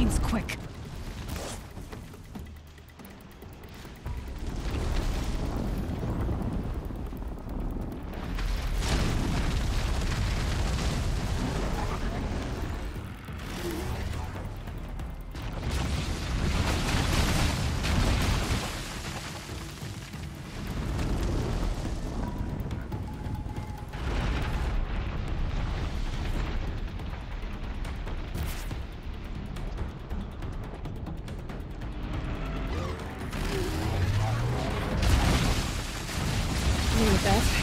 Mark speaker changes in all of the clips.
Speaker 1: machines quick. That.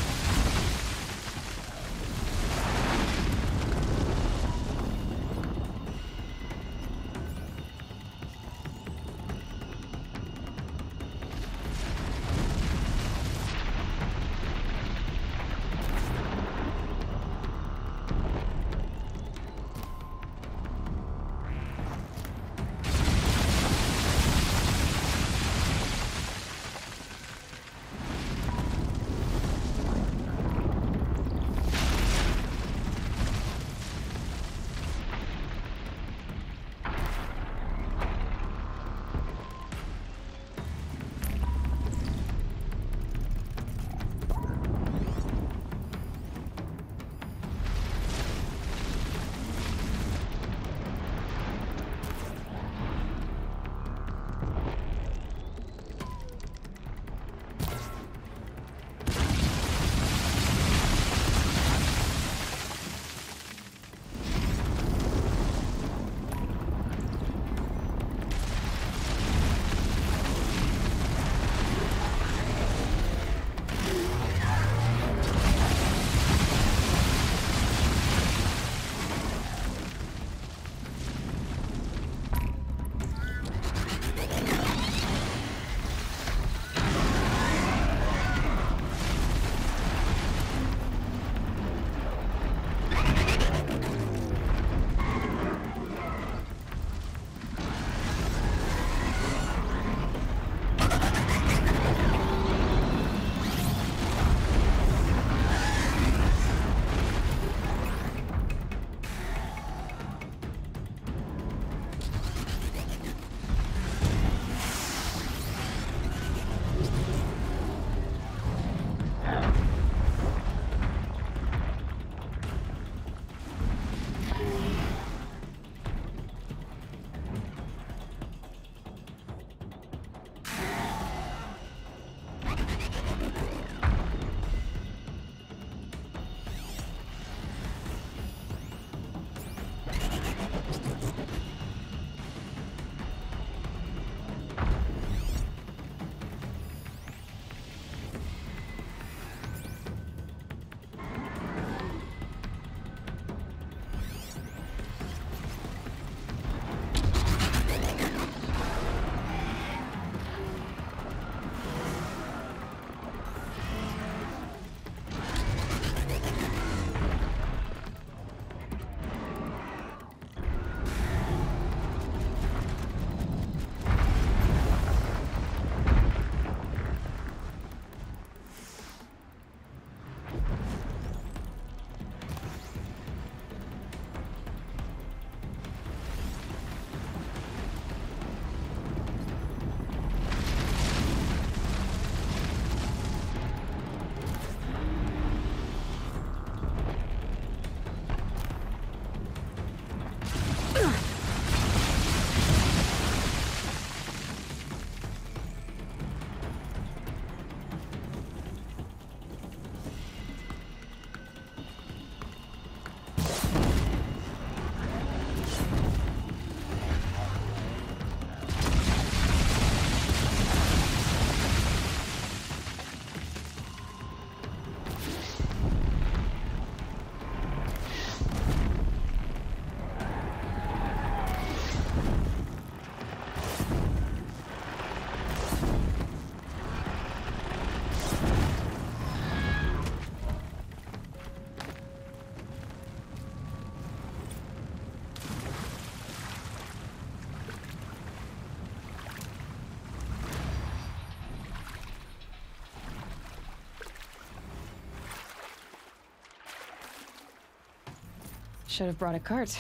Speaker 1: Should have brought a cart.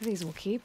Speaker 1: These will keep.